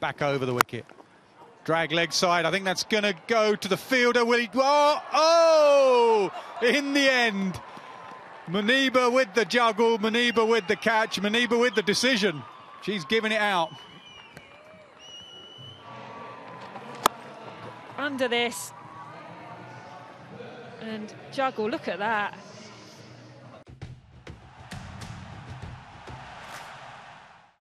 back over the wicket. Drag leg side. I think that's going to go to the fielder. Will he? Oh, oh! In the end, Muneeba with the juggle, Muneeba with the catch, Muneeba with the decision. She's giving it out. Under this. And juggle, look at that.